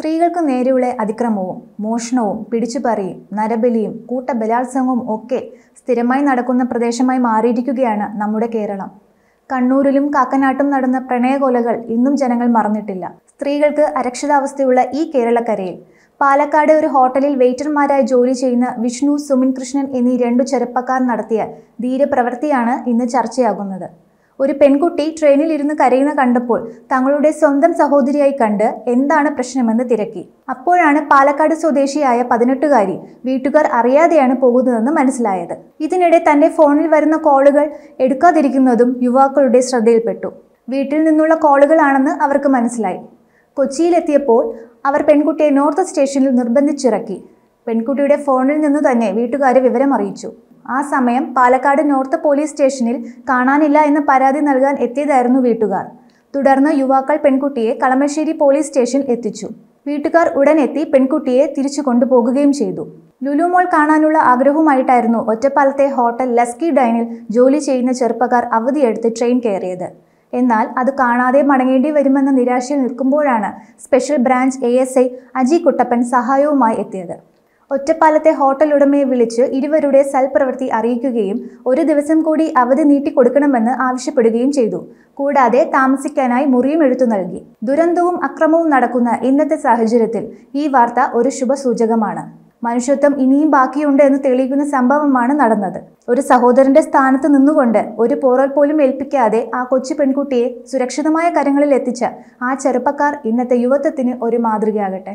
സ്ത്രീകൾക്ക് നേരെയുള്ള അതിക്രമവും മോഷണവും പിടിച്ചുപറിയും നരബലിയും കൂട്ടബലാത്സംഗവും ഒക്കെ സ്ഥിരമായി നടക്കുന്ന പ്രദേശമായി മാറിയിരിക്കുകയാണ് നമ്മുടെ കേരളം. കണ്ണൂരിലും കാക്കനാട്ടും നടന്ന പ്രണയകൊലകൾ ഇന്നും ജനങ്ങൾ മറന്നിട്ടില്ല. സ്ത്രീകൾക്ക് അരക്ഷിതാവസ്ഥയുള്ള ഈ കേരളക്കരയിൽ പാലക്കാട് ഒരു ഹോട്ടലിൽ വെയിറ്റർമാരായി ജോലി ചെയ്യുന്ന വിഷ്ണു സുമിൻ കൃഷ്ണൻ എന്നീ രണ്ടു ചെറുപ്പക്കാർ നടത്തിയ ധീരപ്രവൃത്തിയാണ് ഇന്ന് ചർച്ചയാകുന്നത്. ഒരു പെൺകുട്ടി ട്രെയിനിൽ ഇരുന്ന് കരയുന്ന കണ്ടപ്പോൾ തങ്ങളുടെ സ്വന്തം സഹോദരിയായി കണ്ട് എന്താണ് പ്രശ്നമെന്ന് തിരക്കി. അപ്പോഴാണ് പാലക്കാട് സ്വദേശിയായ പതിനെട്ടുകാരി വീട്ടുകാർ അറിയാതെയാണ് പോകുന്നതെന്ന് മനസ്സിലായത്. ഇതിനിടെ തന്റെ ഫോണിൽ വരുന്ന കോളുകൾ എടുക്കാതിരിക്കുന്നതും യുവാക്കളുടെ ശ്രദ്ധയിൽപ്പെട്ടു. വീട്ടിൽ നിന്നുള്ള കോളുകളാണെന്ന് അവർക്ക് മനസ്സിലായി. കൊച്ചിയിലെത്തിയപ്പോൾ അവർ പെൺകുട്ടിയെ നോർത്ത് സ്റ്റേഷനിൽ നിർബന്ധിച്ചിറക്കി. പെൺകുട്ടിയുടെ ഫോണിൽ നിന്ന് തന്നെ വീട്ടുകാരെ വിവരം അറിയിച്ചു ആ സമയം പാലക്കാട് നോർത്ത് പോലീസ് സ്റ്റേഷനിൽ കാണാനില്ല എന്ന് പരാതി നൽകാൻ എത്തിയതായിരുന്നു വീട്ടുകാർ. തുടർന്ന് യുവാക്കൾ പെൺകുട്ടിയെ കളമശ്ശേരി പോലീസ് സ്റ്റേഷൻ എത്തിച്ചു. വീട്ടുകാർ ഉടൻ എത്തി പെൺകുട്ടിയെ തിരിച്ചു കൊണ്ടുപോകുകയും ചെയ്തു. ലുലുമോൾ കാണാനുള്ള ആഗ്രഹവുമായിട്ടായിരുന്നു ഒറ്റപ്പാലത്തെ ഹോട്ടൽ ലസ്കി ഡൈനിൽ ജോലി ചെയ്യുന്ന ചെറുപ്പക്കാർ അവധിയെടുത്ത് ട്രെയിൻ കയറിയത്. എന്നാൽ അത് കാണാതെ മടങ്ങേണ്ടി വരുമെന്ന നിരാശയിൽ നിൽക്കുമ്പോഴാണ് special branch A S I Aji Kuttappan സഹായവുമായി എത്തിയത്. ഒറ്റപ്പാലത്തെ ഹോട്ടൽ ഉടമയെ വിളിച്ച് ഇരുവരുടെ സൽപ്രവൃത്തി അറിയിക്കുകയും ഒരു ദിവസം കൂടി അവധി നീട്ടിക്കൊടുക്കണമെന്ന് ആവശ്യപ്പെടുകയും ചെയ്തു. കൂടാതെ താമസിക്കാനായി മുറിയും എടുത്തു നൽകി. ദുരന്തവും അക്രമവും നടക്കുന്ന ഇന്നത്തെ സാഹചര്യത്തിൽ ഈ വാർത്ത ഒരു ശുഭസൂചകമാണ്. മനുഷ്യത്വം ഇനിയും ബാക്കിയുണ്ട് എന്ന് തെളിയിക്കുന്ന സംഭവമാണ് നടന്നത്. ഒരു സഹോദരന്റെ സ്ഥാനത്ത് നിന്നുകൊണ്ട് ഒരു പോറൽ പോലും ഏൽപ്പിക്കാതെ ആ കൊച്ചു പെൺകുട്ടിയെ സുരക്ഷിതമായ കരങ്ങളിൽ എത്തിച്ച ആ ചെറുപ്പക്കാർ ഇന്നത്തെ യുവത്വത്തിന് ഒരു മാതൃകയാകട്ടെ.